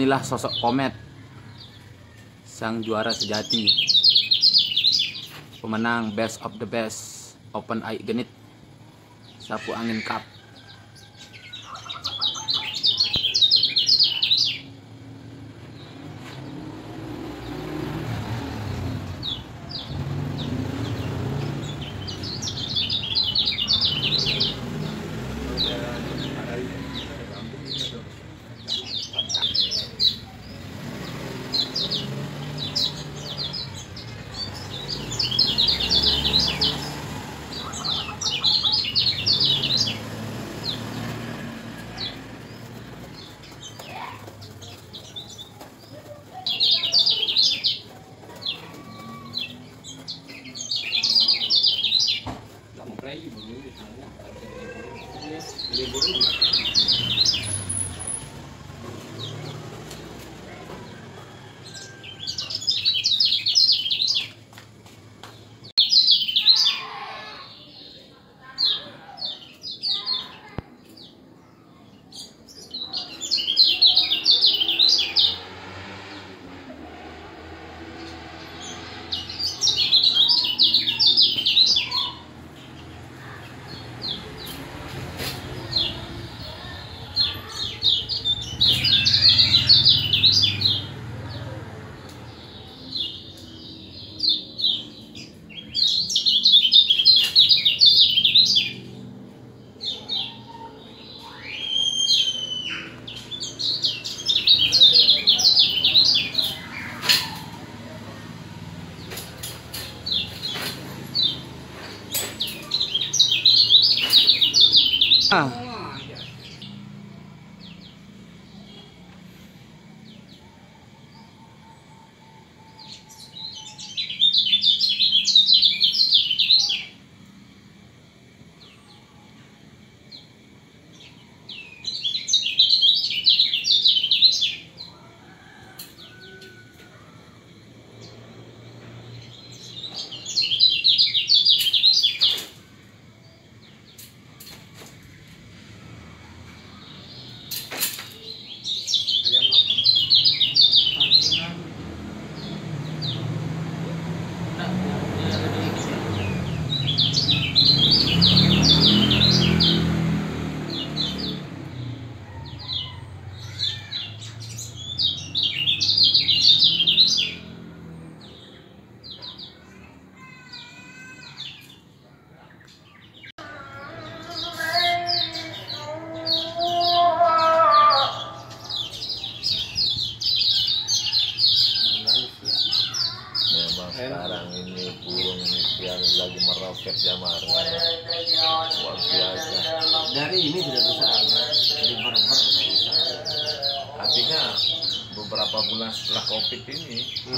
inilah sosok Komet. Sang juara sejati. Pemenang best of the best Open Eye Genit. Sapu Angin Cup Ah. Sekarang ini burung yang lagi meroket Jamar luar biasa. Dari ini sudah bisa dari bisa. Artinya beberapa bulan setelah covid ini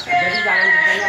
Jadi jangan ditanya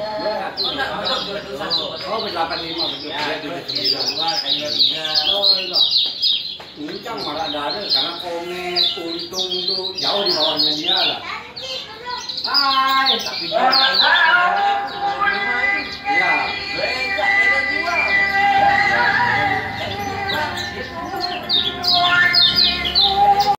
Oh, berdelapan lima. Oh, iya. Malah ada karena komet, untung tuh jauh di bawahnya dia lah. Hai, tapi